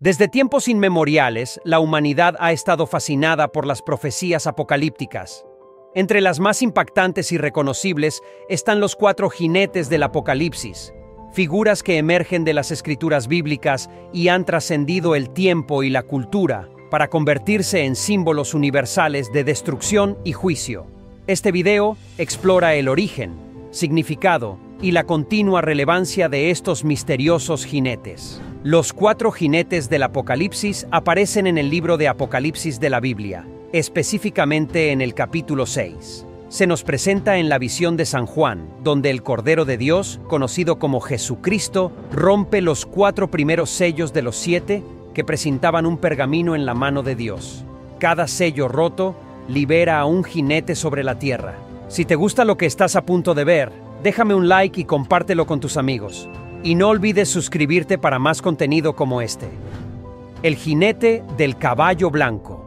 Desde tiempos inmemoriales, la humanidad ha estado fascinada por las profecías apocalípticas. Entre las más impactantes y reconocibles están los cuatro jinetes del Apocalipsis, figuras que emergen de las escrituras bíblicas y han trascendido el tiempo y la cultura para convertirse en símbolos universales de destrucción y juicio. Este video explora el origen, significado y la continua relevancia de estos misteriosos jinetes. Los cuatro jinetes del Apocalipsis aparecen en el libro de Apocalipsis de la Biblia, específicamente en el capítulo 6. Se nos presenta en la visión de San Juan, donde el Cordero de Dios, conocido como Jesucristo, rompe los cuatro primeros sellos de los siete que presentaban un pergamino en la mano de Dios. Cada sello roto libera a un jinete sobre la tierra. Si te gusta lo que estás a punto de ver, déjame un like y compártelo con tus amigos. Y no olvides suscribirte para más contenido como este. El jinete del caballo blanco.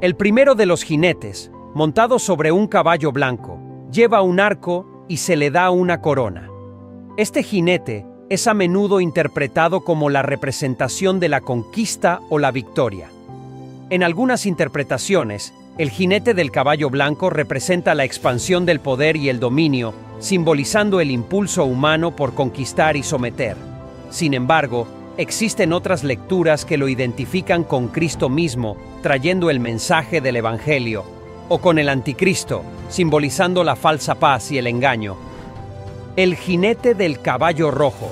El primero de los jinetes, montado sobre un caballo blanco, lleva un arco y se le da una corona. Este jinete es a menudo interpretado como la representación de la conquista o la victoria. En algunas interpretaciones, el jinete del caballo blanco representa la expansión del poder y el dominio, simbolizando el impulso humano por conquistar y someter. Sin embargo, existen otras lecturas que lo identifican con Cristo mismo, trayendo el mensaje del Evangelio, o con el anticristo, simbolizando la falsa paz y el engaño. El jinete del caballo rojo.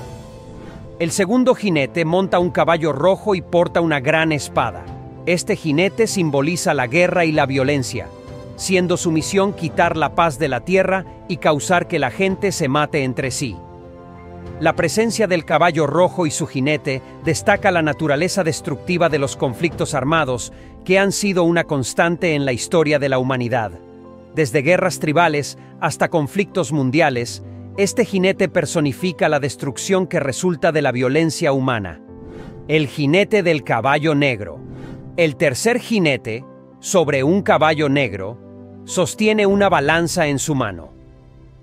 El segundo jinete monta un caballo rojo y porta una gran espada. Este jinete simboliza la guerra y la violencia, siendo su misión quitar la paz de la tierra y causar que la gente se mate entre sí. La presencia del caballo rojo y su jinete destaca la naturaleza destructiva de los conflictos armados que han sido una constante en la historia de la humanidad. Desde guerras tribales hasta conflictos mundiales, este jinete personifica la destrucción que resulta de la violencia humana. El jinete del caballo negro. El tercer jinete, sobre un caballo negro, sostiene una balanza en su mano.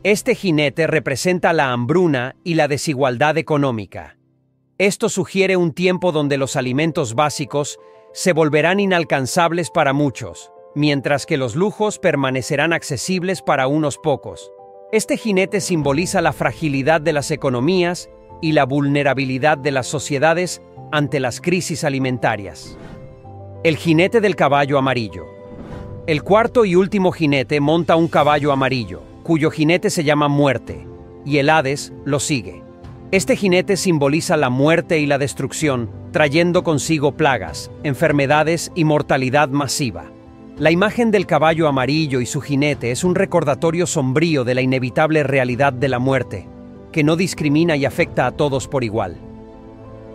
Este jinete representa la hambruna y la desigualdad económica. Esto sugiere un tiempo donde los alimentos básicos se volverán inalcanzables para muchos, mientras que los lujos permanecerán accesibles para unos pocos. Este jinete simboliza la fragilidad de las economías y la vulnerabilidad de las sociedades ante las crisis alimentarias. El jinete del caballo amarillo. El cuarto y último jinete monta un caballo amarillo, cuyo jinete se llama muerte, y el Hades lo sigue. Este jinete simboliza la muerte y la destrucción, trayendo consigo plagas, enfermedades y mortalidad masiva. La imagen del caballo amarillo y su jinete es un recordatorio sombrío de la inevitable realidad de la muerte, que no discrimina y afecta a todos por igual.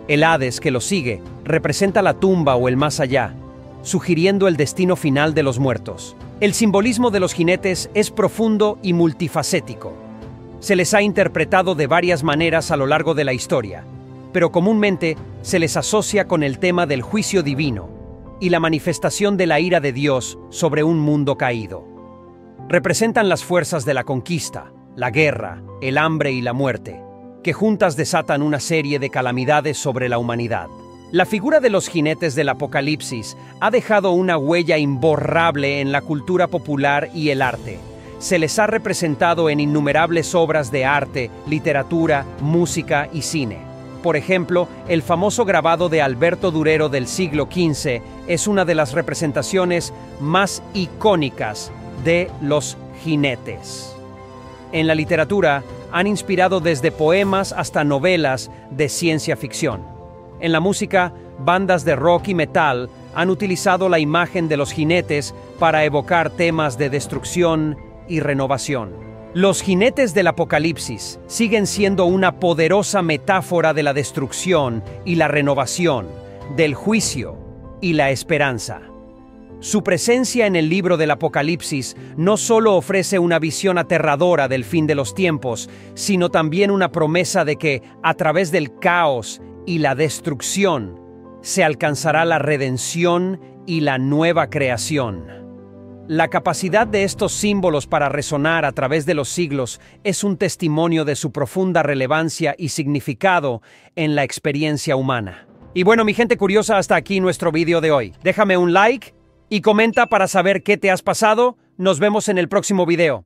El Hades que lo sigue representa la tumba o el más allá, sugiriendo el destino final de los muertos. El simbolismo de los jinetes es profundo y multifacético. Se les ha interpretado de varias maneras a lo largo de la historia, pero comúnmente se les asocia con el tema del juicio divino y la manifestación de la ira de Dios sobre un mundo caído. Representan las fuerzas de la conquista, la guerra, el hambre y la muerte, que juntas desatan una serie de calamidades sobre la humanidad. La figura de los jinetes del Apocalipsis ha dejado una huella imborrable en la cultura popular y el arte. Se les ha representado en innumerables obras de arte, literatura, música y cine. Por ejemplo, el famoso grabado de Alberto Durero del siglo XV es una de las representaciones más icónicas de los jinetes. En la literatura, han inspirado desde poemas hasta novelas de ciencia ficción. En la música, bandas de rock y metal han utilizado la imagen de los jinetes para evocar temas de destrucción y renovación. Los jinetes del Apocalipsis siguen siendo una poderosa metáfora de la destrucción y la renovación, del juicio y la esperanza. Su presencia en el libro del Apocalipsis no solo ofrece una visión aterradora del fin de los tiempos, sino también una promesa de que, a través del caos y la destrucción, se alcanzará la redención y la nueva creación. La capacidad de estos símbolos para resonar a través de los siglos es un testimonio de su profunda relevancia y significado en la experiencia humana. Y bueno, mi gente curiosa, hasta aquí nuestro vídeo de hoy. Déjame un like y comenta para saber qué te has pasado. Nos vemos en el próximo video.